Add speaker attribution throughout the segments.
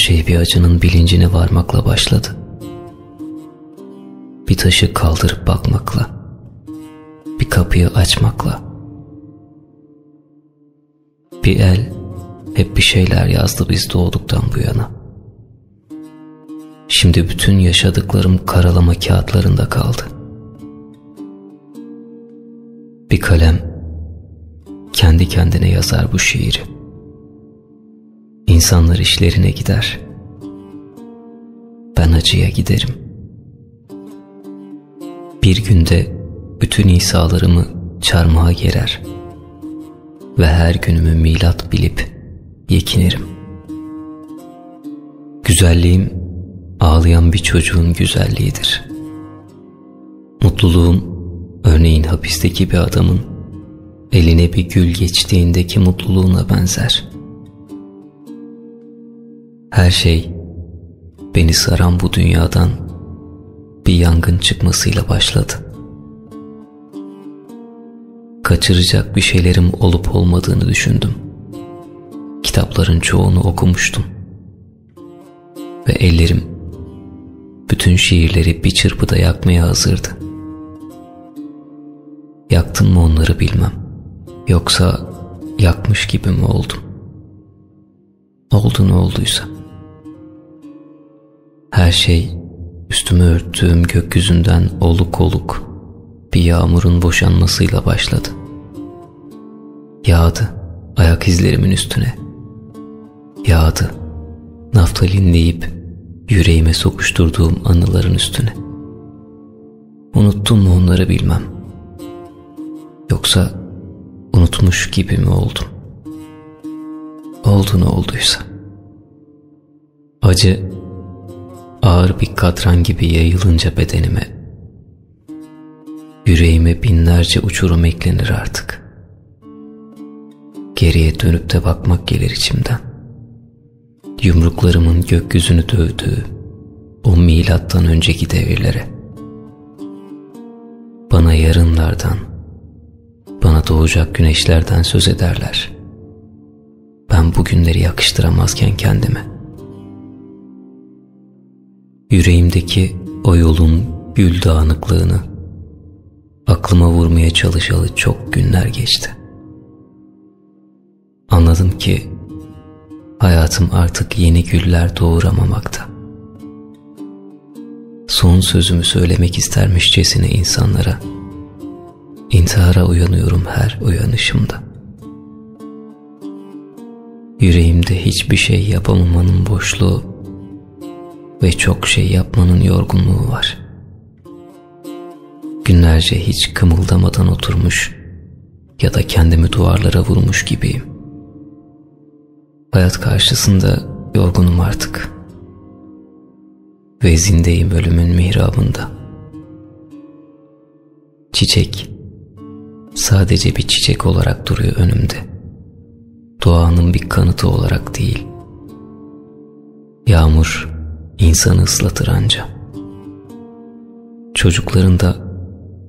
Speaker 1: Şey bir acının bilincine varmakla başladı. Bir taşı kaldırıp bakmakla, bir kapıyı açmakla. Bir el hep bir şeyler yazdı biz doğduktan bu yana. Şimdi bütün yaşadıklarım karalama kağıtlarında kaldı. Bir kalem kendi kendine yazar bu şiiri. İnsanlar işlerine gider. Ben acıya giderim. Bir günde bütün İsa'larımı çarmıha gerer ve her günümü milat bilip yekinirim. Güzelliğim ağlayan bir çocuğun güzelliğidir. Mutluluğum örneğin hapisteki bir adamın eline bir gül geçtiğindeki mutluluğuna benzer. Her şey beni saran bu dünyadan bir yangın çıkmasıyla başladı. Kaçıracak bir şeylerim olup olmadığını düşündüm. Kitapların çoğunu okumuştum. Ve ellerim bütün şiirleri bir çırpıda yakmaya hazırdı. Yaktım mı onları bilmem. Yoksa yakmış gibi mi oldum? Oldu ne olduysa. Her şey üstüme örttüğüm gökyüzünden oluk oluk bir yağmurun boşanmasıyla başladı. Yağdı ayak izlerimin üstüne. Yağdı naftalinleyip yüreğime sokuşturduğum anıların üstüne. Unuttum mu onları bilmem. Yoksa unutmuş gibi mi oldum? Oldu ne olduysa. Acı ağır bir katran gibi yayılınca bedenime, yüreğime binlerce uçurum eklenir artık. Geriye dönüp de bakmak gelir içimden. Yumruklarımın gökyüzünü dövdüğü o milattan önceki devirlere. Bana yarınlardan, bana doğacak güneşlerden söz ederler. Ben bugünleri yakıştıramazken kendime. Yüreğimdeki o yolun gül dağınıklığını aklıma vurmaya çalışalı çok günler geçti. Anladım ki hayatım artık yeni güller doğuramamakta. Son sözümü söylemek istermişçesine insanlara, intihara uyanıyorum her uyanışımda. Yüreğimde hiçbir şey yapamamanın boşluğu ve çok şey yapmanın yorgunluğu var. Günlerce hiç kımıldamadan oturmuş ya da kendimi duvarlara vurmuş gibiyim. Hayat karşısında yorgunum artık. Ve zindeyim ölümün mihrabında. Çiçek sadece bir çiçek olarak duruyor önümde. Doğanın bir kanıtı olarak değil. Yağmur insanı ıslatır anca. Çocukların da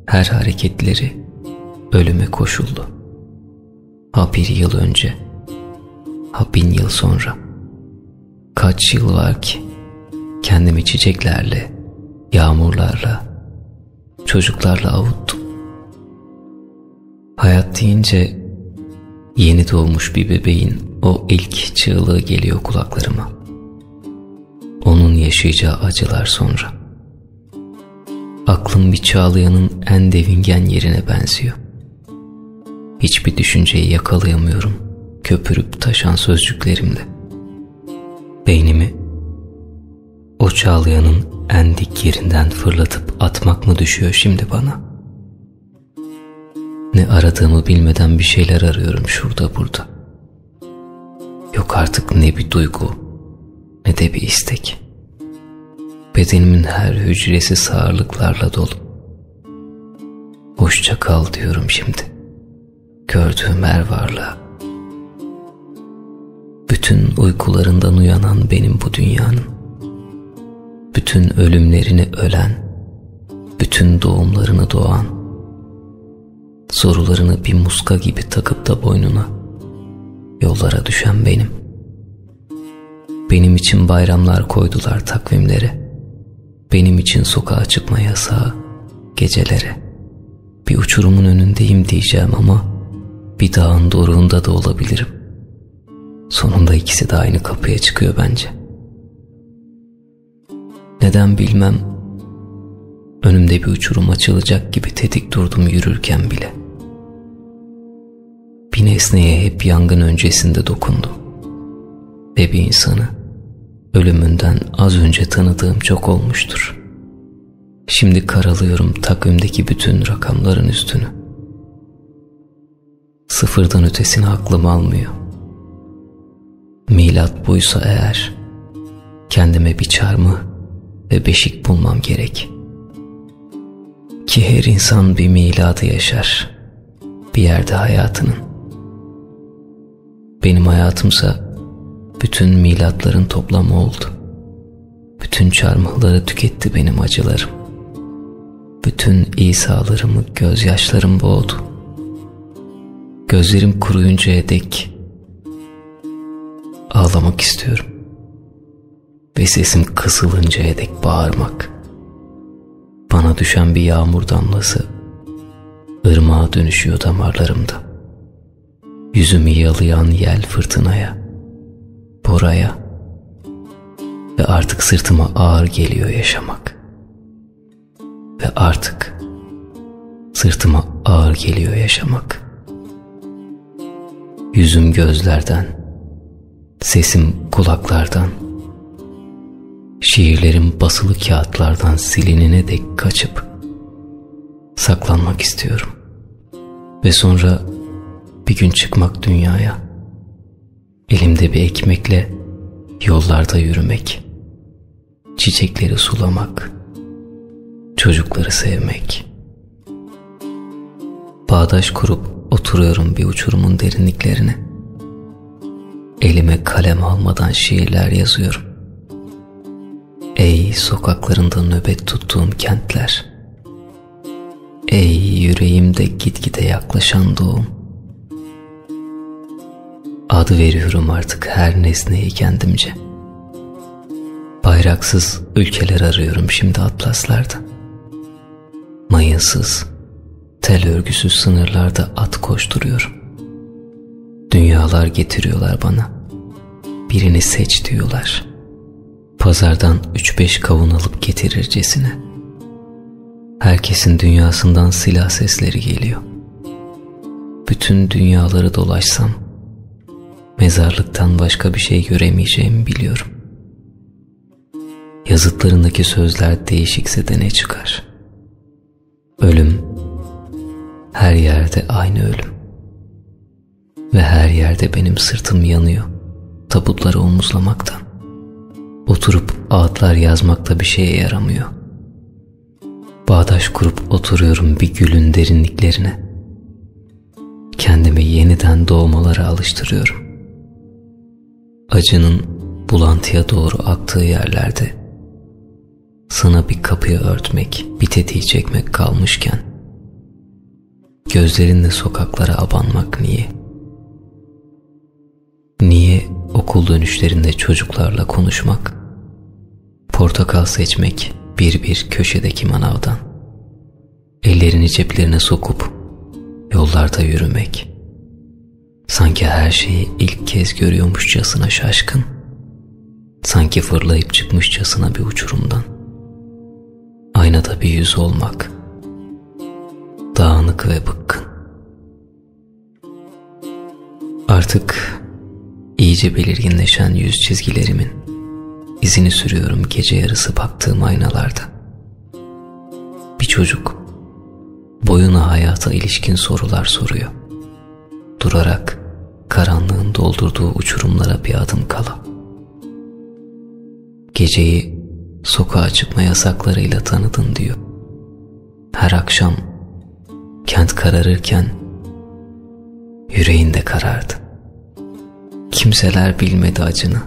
Speaker 1: her hareketleri ölüme koşuldu. Ha bir yıl önce, ha bin yıl sonra. Kaç yıl var ki kendimi çiçeklerle, yağmurlarla, çocuklarla avuttum. Hayat deyince yeni doğmuş bir bebeğin o ilk çığlığı geliyor kulaklarıma onun yaşayacağı acılar sonra. Aklım bir çağlayanın en devingen yerine benziyor. Hiçbir düşünceyi yakalayamıyorum köpürüp taşan sözcüklerimle. Beynimi o çağlayanın en dik yerinden fırlatıp atmak mı düşüyor şimdi bana? Ne aradığımı bilmeden bir şeyler arıyorum şurada burada. Yok artık ne bir duygu, ne de bir istek. Bedenimin her hücresi sağırlıklarla dolu. Hoşça kal diyorum şimdi. Gördüğüm her varlığa. Bütün uykularından uyanan benim bu dünyanın. Bütün ölümlerini ölen, bütün doğumlarını doğan, sorularını bir muska gibi takıp da boynuna, yollara düşen benim Benim için bayramlar koydular takvimlere. Benim için sokağa çıkma yasağı gecelere. Bir uçurumun önündeyim diyeceğim ama bir dağın doruğunda da olabilirim. Sonunda ikisi de aynı kapıya çıkıyor bence. Neden bilmem önümde bir uçurum açılacak gibi tetik durdum yürürken bile. Bir nesneye hep yangın öncesinde dokundum. Ve bir insanı ölümünden az önce tanıdığım çok olmuştur. Şimdi karalıyorum takvimdeki bütün rakamların üstünü. Sıfırdan ötesini aklım almıyor. Milat buysa eğer kendime bir çarmı ve beşik bulmam gerek. Ki her insan bir miladı yaşar bir yerde hayatının. Benim hayatımsa bütün milatların toplamı oldu. Bütün çarmıhları tüketti benim acılarım. Bütün İsa'larımı gözyaşlarım boğdu. Gözlerim kuruyuncaya dek ağlamak istiyorum. Ve sesim kısılıncaya dek bağırmak. Bana düşen bir yağmur damlası ırmağa dönüşüyor damarlarımda. Yüzümü yalayan yel fırtınaya, boraya ve artık sırtıma ağır geliyor yaşamak. Ve artık sırtıma ağır geliyor yaşamak. Yüzüm gözlerden, sesim kulaklardan, şiirlerim basılı kağıtlardan silinine dek kaçıp saklanmak istiyorum. Ve sonra bir gün çıkmak dünyaya, elimde bir ekmekle yollarda yürümek, çiçekleri sulamak, çocukları sevmek. Bağdaş kurup oturuyorum bir uçurumun derinliklerine. Elime kalem almadan şiirler yazıyorum. Ey sokaklarında nöbet tuttuğum kentler. Ey yüreğimde gitgide yaklaşan doğum. Adı veriyorum artık her nesneyi kendimce. Bayraksız ülkeler arıyorum şimdi atlaslarda. Mayınsız, tel örgüsüz sınırlarda at koşturuyorum. Dünyalar getiriyorlar bana. Birini seç diyorlar. Pazardan üç beş kavun alıp getirircesine. Herkesin dünyasından silah sesleri geliyor. Bütün dünyaları dolaşsam mezarlıktan başka bir şey göremeyeceğimi biliyorum. Yazıtlarındaki sözler değişikse de ne çıkar? Ölüm her yerde aynı ölüm. Ve her yerde benim sırtım yanıyor tabutları omuzlamaktan. Oturup ağıtlar yazmakta bir şeye yaramıyor. Bağdaş kurup oturuyorum bir gülün derinliklerine. Kendimi yeniden doğmalara alıştırıyorum. Acının bulantıya doğru aktığı yerlerde. Sana bir kapıyı örtmek, bir tetiği çekmek kalmışken gözlerinle sokaklara abanmak niye? Niye okul dönüşlerinde çocuklarla konuşmak, portakal seçmek bir bir köşedeki manavdan, ellerini ceplerine sokup yollarda yürümek, sanki her şeyi ilk kez görüyormuşçasına şaşkın, sanki fırlayıp çıkmışçasına bir uçurumdan, aynada bir yüz olmak, dağınık ve bıkkın. Artık iyice belirginleşen yüz çizgilerimin izini sürüyorum gece yarısı baktığım aynalarda. Bir çocuk boyuna hayata ilişkin sorular soruyor. Durarak karanlığın doldurduğu uçurumlara bir adım kala. Geceyi sokağa çıkma yasaklarıyla tanıdın diyor. Her akşam kent kararırken yüreğinde karardı. Kimseler bilmedi acını.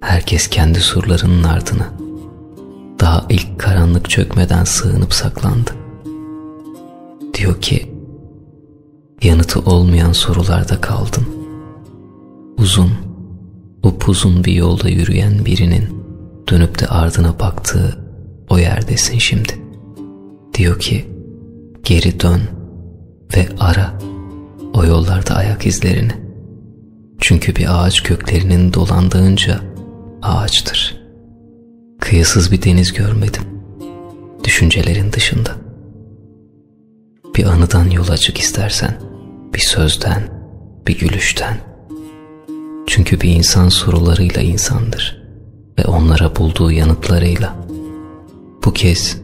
Speaker 1: Herkes kendi surlarının ardına. Daha ilk karanlık çökmeden sığınıp saklandı. Diyor ki, yanıtı olmayan sorularda kaldım. Uzun, upuzun bir yolda yürüyen birinin dönüp de ardına baktığı o yerdesin şimdi. Diyor ki geri dön ve ara o yollarda ayak izlerini. Çünkü bir ağaç köklerinin dolandığınca ağaçtır. Kıyısız bir deniz görmedim. Düşüncelerin dışında. Bir anıdan yola çık istersen, bir sözden, bir gülüşten. Çünkü bir insan sorularıyla insandır ve onlara bulduğu yanıtlarıyla. Bu kez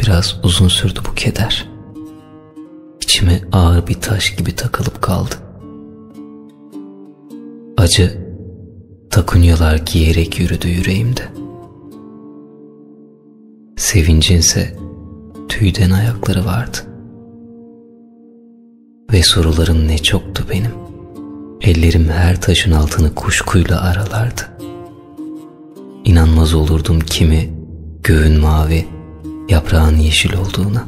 Speaker 1: biraz uzun sürdü bu keder. İçime ağır bir taş gibi takılıp kaldı. Acı takunyalar giyerek yürüdü yüreğimde. Sevincinse tüyden ayakları vardı. Ve sorularım ne çoktu benim. Ellerim her taşın altını kuşkuyla aralardı. İnanmaz olurdum kimi göğün mavi, yaprağın yeşil olduğuna.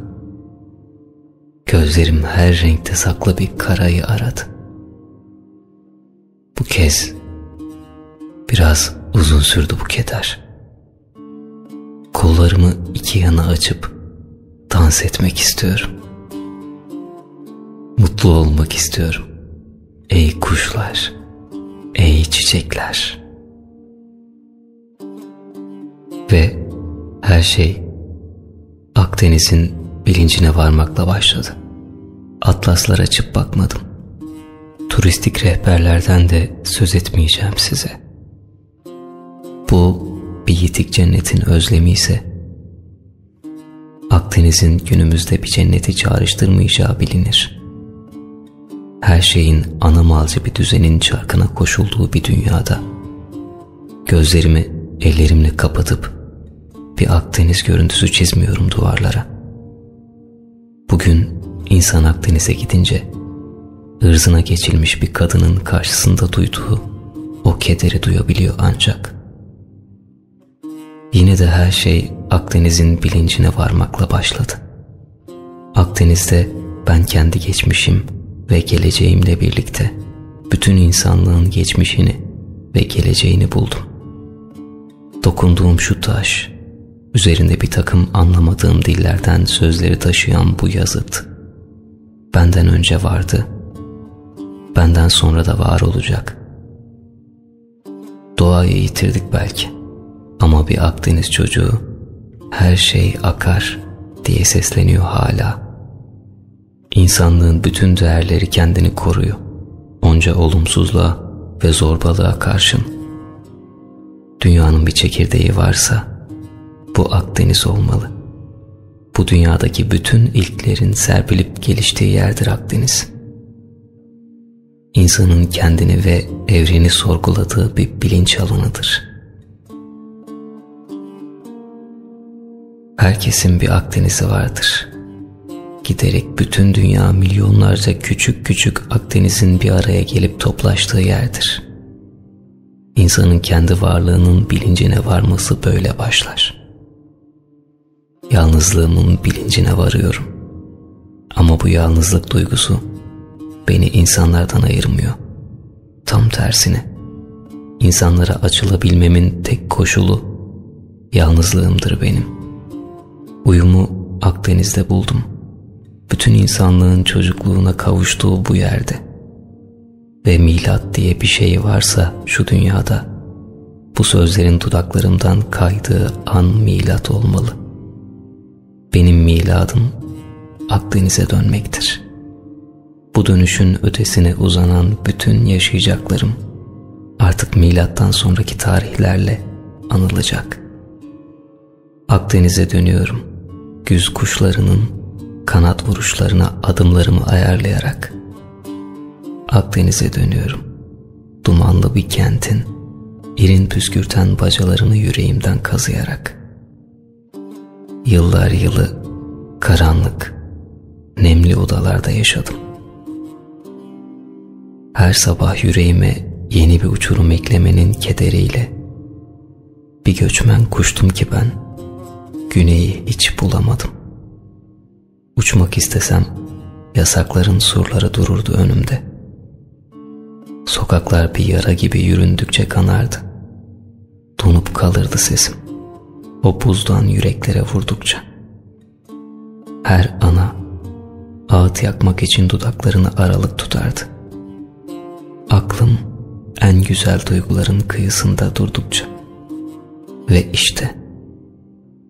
Speaker 1: Gözlerim her renkte saklı bir karayı aradı. Bu kez biraz uzun sürdü bu keder. Kollarımı iki yana açıp dans etmek istiyorum. Mutlu olmak istiyorum. Ey kuşlar, ey çiçekler. Ve her şey Akdeniz'in bilincine varmakla başladı. Atlaslar açıp bakmadım. Turistik rehberlerden de söz etmeyeceğim size. Bu bir yitik cennetin özlemi ise Akdeniz'in günümüzde bir cenneti çağrıştırmayacağı bilinir. Her şeyin anamalcı bir düzenin çarkına koşulduğu bir dünyada gözlerimi ellerimle kapatıp bir Akdeniz görüntüsü çizmiyorum duvarlara. Bugün insan Akdeniz'e gidince ırzına geçilmiş bir kadının karşısında duyduğu o kederi duyabiliyor ancak. Yine de her şey Akdeniz'in bilincine varmakla başladı. Akdeniz'de ben kendi geçmişim ve geleceğimle birlikte bütün insanlığın geçmişini ve geleceğini buldum. Dokunduğum şu taş, üzerinde bir takım anlamadığım dillerden sözleri taşıyan bu yazıt, benden önce vardı, benden sonra da var olacak. Doğayı yitirdik belki ama bir Akdeniz çocuğu her şey akar diye sesleniyor hala. İnsanlığın bütün değerleri kendini koruyor. Onca olumsuzluğa ve zorbalığa karşın. Dünyanın bir çekirdeği varsa bu Akdeniz olmalı. Bu dünyadaki bütün ilklerin serpilip geliştiği yerdir Akdeniz. İnsanın kendini ve evreni sorguladığı bir bilinç alanıdır. Herkesin bir Akdeniz'i vardır. Giderek bütün dünya milyonlarca küçük küçük Akdeniz'in bir araya gelip toplaştığı yerdir. İnsanın kendi varlığının bilincine varması böyle başlar.'' yalnızlığımın bilincine varıyorum. Ama bu yalnızlık duygusu beni insanlardan ayırmıyor. Tam tersine insanlara açılabilmemin tek koşulu yalnızlığımdır benim. Uyumu Akdeniz'de buldum. Bütün insanlığın çocukluğuna kavuştuğu bu yerde. Ve milat diye bir şey varsa şu dünyada bu sözlerin dudaklarımdan kaydığı an milat olmalı.'' Benim miladım Akdeniz'e dönmektir. Bu dönüşün ötesine uzanan bütün yaşayacaklarım artık milattan sonraki tarihlerle anılacak. Akdeniz'e dönüyorum. Güz kuşlarının kanat vuruşlarına adımlarımı ayarlayarak. Akdeniz'e dönüyorum. Dumanlı bir kentin irin püskürten bacalarını yüreğimden kazıyarak.'' Yıllar yılı karanlık, nemli odalarda yaşadım. Her sabah yüreğime yeni bir uçurum eklemenin kederiyle bir göçmen kuştum ki ben güneyi hiç bulamadım. Uçmak istesem yasakların surları dururdu önümde. Sokaklar bir yara gibi yüründükçe kanardı. Donup kalırdı sesim. O buzdan yüreklere vurdukça. Her ana ağıt yakmak için dudaklarını aralık tutardı. Aklım en güzel duyguların kıyısında durdukça. Ve işte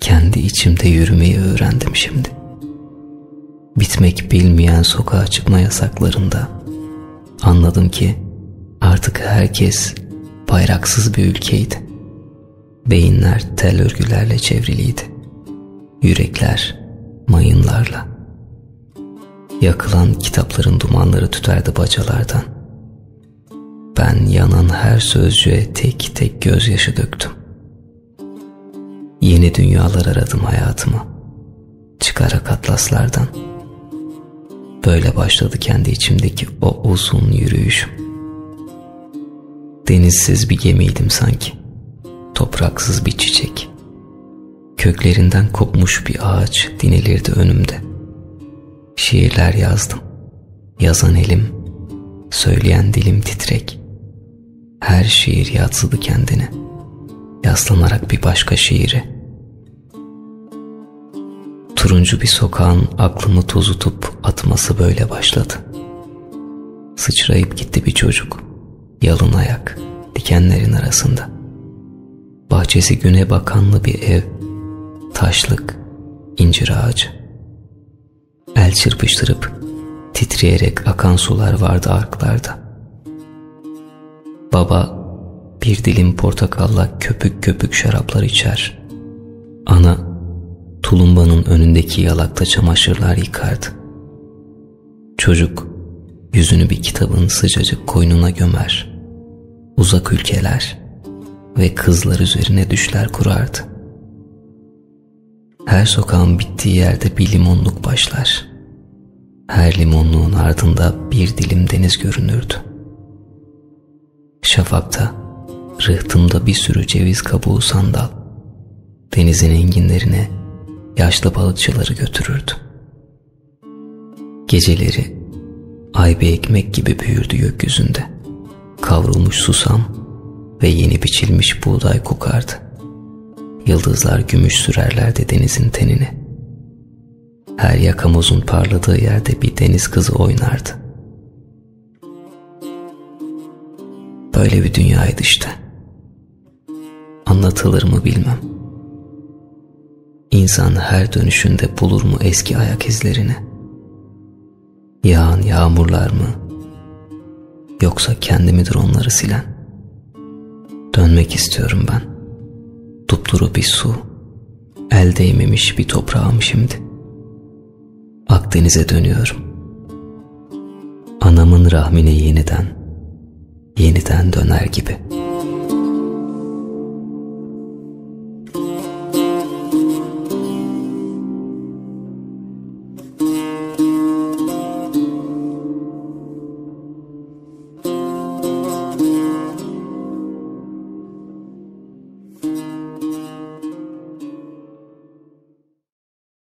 Speaker 1: kendi içimde yürümeyi öğrendim şimdi. Bitmek bilmeyen sokağa çıkma yasaklarında anladım ki artık herkes bayraksız bir ülkeydi. Beyinler tel örgülerle çevriliydi. Yürekler mayınlarla. Yakılan kitapların dumanları tüterdi bacalardan. Ben yanan her sözcüğe tek tek gözyaşı döktüm. Yeni dünyalar aradım hayatıma. Çıkarak atlaslardan. Böyle başladı kendi içimdeki o uzun yürüyüşüm. Denizsiz bir gemiydim sanki. Topraksız bir çiçek. Köklerinden kopmuş bir ağaç dinilirdi önümde. Şiirler yazdım. Yazan elim, söyleyen dilim titrek. Her şiir yatsıdı kendini. Yaslanarak bir başka şiire. Turuncu bir sokağın aklımı tozutup atması böyle başladı. Sıçrayıp gitti bir çocuk. Yalın ayak, dikenlerin arasında. Bahçesi güne bakanlı bir ev. Taşlık, incir ağacı. El çırpıştırıp titreyerek akan sular vardı arklarda. Baba bir dilim portakalla köpük köpük şaraplar içer. Ana tulumbanın önündeki yalakta çamaşırlar yıkardı. Çocuk yüzünü bir kitabın sıcacık koynuna gömer. Uzak ülkeler ve kızlar üzerine düşler kurardı. Her sokağın bittiği yerde bir limonluk başlar. Her limonluğun ardında bir dilim deniz görünürdü. Şafakta, rıhtımda bir sürü ceviz kabuğu sandal, denizin enginlerine yaşlı balıkçıları götürürdü. Geceleri ay bir ekmek gibi büyürdü gökyüzünde. Kavrulmuş susam ve yeni biçilmiş buğday kokardı. Yıldızlar gümüş sürerlerdi denizin tenini. Her yakamozun parladığı yerde bir deniz kızı oynardı. Böyle bir dünyaydı işte. Anlatılır mı bilmem. İnsan her dönüşünde bulur mu eski ayak izlerini? Yağan yağmurlar mı? Yoksa kendi midir onları silen? Dönmek istiyorum ben. Dupduru bir su, el değmemiş bir toprağım şimdi. Akdeniz'e dönüyorum. Anamın rahmine yeniden, yeniden döner gibi.''